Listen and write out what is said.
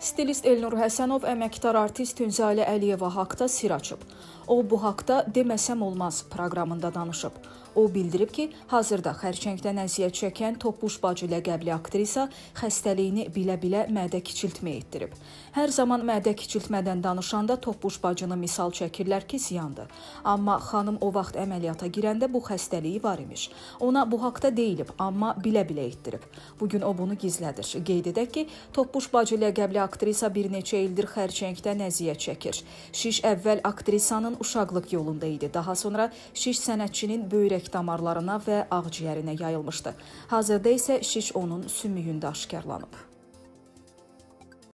Stilist Elnur Həsənov əməkdar artist Tünzalə Əliyeva haqqda sir açıb. O bu haqqda deməsəm olmaz proqramında danışıb. O bildirib ki, hazırda xərçəngdən əziyyət çəkən Topbuş bacı ləqəbli aktrisa xəstəliyini bilə-bilə mədə kiçiltmə etdirib. Hər zaman mədə kiçiltmədən danışanda Topbuş bacını misal çəkirlər ki, ziyandır. Amma xanım o vaxt əməliyyata girəndə bu xəstəliyi var imiş. Ona bu haqqda deyilib, amma bilə-bilə etdirib. Bu gün o bunu gizlədir. Qeyd edək ki, Topbuş bacı ləqəbli aktrisa bir neçə ildir xərçəngdən əziyyət çəkir. Şiş əvvəl aktrisanın uşaqlıq yolunda idi. Daha sonra şiş sənətçinin böyrək damarlarına və ağciyərinə yayılmışdı. Hazırda isə şiş onun sümüyündə aşkarlanıb.